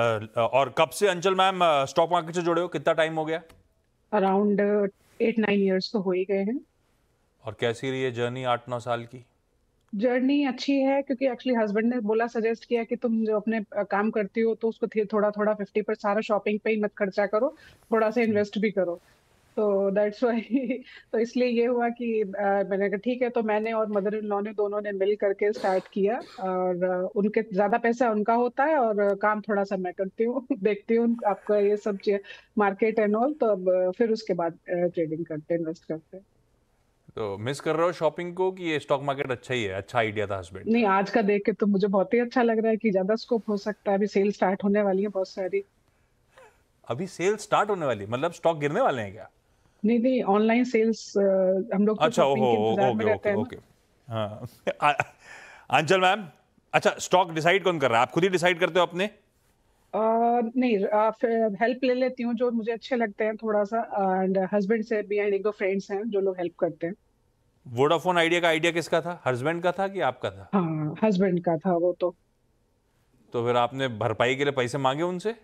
और कब से अंचल मैम स्टॉक मार्केट से जुड़े हो? कितना टाइम हो गया? अराउंड एट नाइन ईयर्स तो हो ही गए हैं। और कैसी रही है जर्नी आठ नौ साल की? जर्नी अच्छी है क्योंकि एक्चुअली हस्बैंड ने बोला सजेस्ट किया कि तुम जो अपने काम करती हो तो उसको थोड़ा थोड़ा फिफ्टी पर सारा शॉपिंग पे ही मत खर्चा करो थोड़ा सा इन्वेस्ट भी करो। तो दैट्स वाई तो इसलिए ये हुआ कि आ, मैंने कहा ठीक है। तो मैंने और मदर इन लॉ ने दोनों ने मिल करके स्टार्ट किया और उनके ज़्यादा पैसा उनका होता है और काम थोड़ा सा मैं करती हूँ देखती हूँ आपका ये सब मार्केट एंड ऑल तो अब फिर उसके बाद ट्रेडिंग करते इन्वेस्ट करते तो मिस कर रहे हो शॉपिंग को कि ये स्टॉक मार्केट अच्छा ही है? अच्छा आइडिया था हस्बैंड नहीं आज का देख के तो मुझे बहुत ही अच्छा लग रहा है कि ज़्यादा स्कोप हो सकता है। अभी सेल स्टार्ट होने वाली है बहुत सारी। अभी सेल स्टार्ट होने वाली? मतलब स्टॉक गिरने वाले हैं क्या? नहीं नहीं ऑनलाइन सेल्स हम लोग तो अच्छा ओहो ओके ओके ओके। हाँ। अंचल मैम अच्छा स्टॉक डिसाइड कौन कर रहा है? आप खुद ही डिसाइड करते हो अपने? Uh, नहीं हेल्प ले लेती हूँ जो मुझे अच्छे लगते हैं थोड़ा सा एंड हस्बैंड से भी एंड एक दो फ्रेंड्स हैं जो लोग हेल्प करते हैं। वोडाफोन आइडिया का आइडिया किसका था? हस्बैंड का था कि आपका था? हाँ हस्बैंड का था वो तो। तो फिर आपने भरपाई के लिए पैसे मांगे उनसे?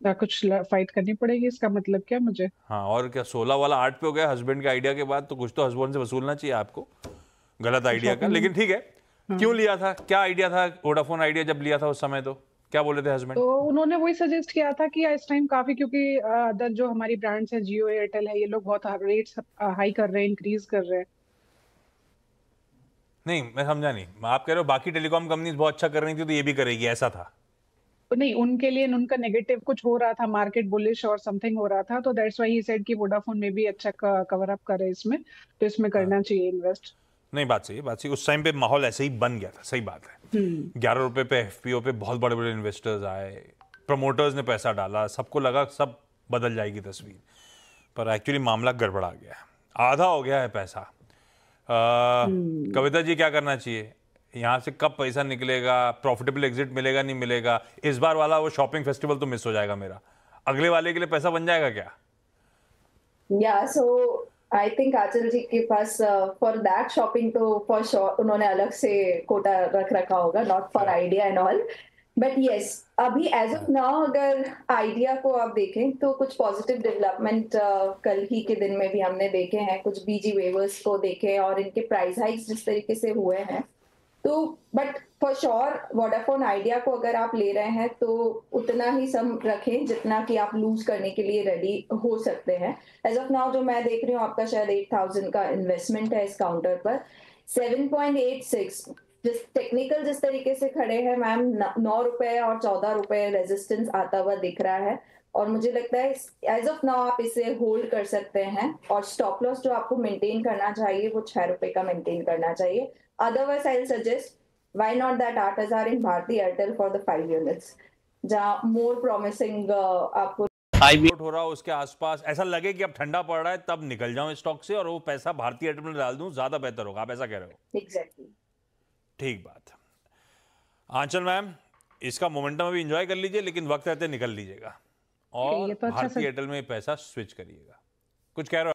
कुछ फाइट करनी पड़ेगी इसका मतलब क्या मुझे? हाँ और क्या सोलह वाला आठ पे हो गया हस्बैंड के आइडिया के बाद तो कुछ तो हस्बैंड से वसूलना चाहिए आपको। गलत आइडिया का लेकिन ठीक है। हाँ। क्यों लिया था? क्या आइडिया था? वोडाफोन आइडिया जब लिया था उस समय तो? क्या बोले थे हस्बैंड तो उन्होंने वही सजेस्ट किया था कि इस टाइम काफ़ी क्योंकि अदर जो हमारी ब्रांड्स है जियो एयरटेल है ये लोग बहुत रेट्स हाई कर रहे हैं इंक्रीज कर रहे हैं। नहीं मैं समझा नहीं। आप कह रहे हो बाकी टेलीकॉम कंपनीज़ बहुत अच्छा कर रही थी तो ये भी करेगी ऐसा था। नहीं उनके लिए उनका नेगेटिव कुछ हो रहा था मार्केट बुलिश और समथिंग हो रहा था तो दैट्स व्हाई ही सेड कि वोडाफोन में भी अच्छा कवर अप करे इसमें तो इसमें हाँ। करना चाहिए इन्वेस्ट नहीं बात सही बात सही उस टाइम पे माहौल ऐसे ही बन गया था सही बात है। हम्म। ग्यारह रुपए पे एफपीओ पे बहुत बड़े बड़े इन्वेस्टर्स आए प्रमोटर्स ने पैसा डाला सबको लगा सब बदल जाएगी तस्वीर। पर एक्चुअली मामला गड़बड़ा गया आधा हो गया है पैसा। हम्म। कविता जी क्या करना चाहिए? यहाँ से कब पैसा निकलेगा प्रॉफिटेबल एग्जिट मिलेगा नहीं मिलेगा? इस बार वाला वो शॉपिंग फेस्टिवल तो मिस हो जाएगा मेरा। अगले वाले के लिए पैसा बन जाएगा क्या? या सो आई थिंक आचल जी के पास फॉर दैट शॉपिंग तो फॉर श्योर उन्होंने अलग से कोटा रख रखा होगा not for Idea and all but yes अभी एज ऑफ़ नाउ अगर आइडिया को आप देखें तो कुछ पॉजिटिव डेवलपमेंट uh, कल ही के दिन में भी हमने देखे हैं। कुछ बीजी वेवर्स को देखे और इनके प्राइस हाइक्स जिस तरीके से हुए हैं तो but for sure Vodafone Idea को अगर आप ले रहे हैं तो उतना ही सम रखें जितना कि आप लूज करने के लिए रेडी हो सकते हैं। एज ऑफ़ नाउ जो मैं देख रही हूँ, आपका शायद एट थाउज़ेंड का इन्वेस्टमेंट है इस काउंटर पर। सेवन पॉइंट एट सिक्स जिस टेक्निकल जिस तरीके से खड़े हैं मैम नौ रुपए और चौदह रुपए रेजिस्टेंस आता हुआ दिख रहा है। और मुझे लगता है एज ऑफ़ नाउ आप इसे होल्ड कर सकते हैं। और स्टॉप लॉस जो आपको मेंटेन करना चाहिए, वो छह रुपए का मेंटेन करना चाहिए। Otherwise, I'll suggest why not that Artazar in Bharti Airtel for the five units, जहाँ more promising uh, आपको हो रहा उसके आसपास। ऐसा लगे कि अब ठंडा पड़ रहा है तब निकल जाऊँ स्टॉक से और वो पैसा भारतीय एयरटेल में डाल दूँ ज़्यादा बेहतर होगा। आप ऐसा कह रहे हो? एग्जैक्टली ठीक बात। आंचल मैम इसका मोमेंटम अभी इंजॉय कर लीजिए लेकिन वक्त रहते निकल लीजिएगा। और तो अच्छा भारतीय एयरटेल में पैसा स्विच करिएगा। कुछ कह रहे हो?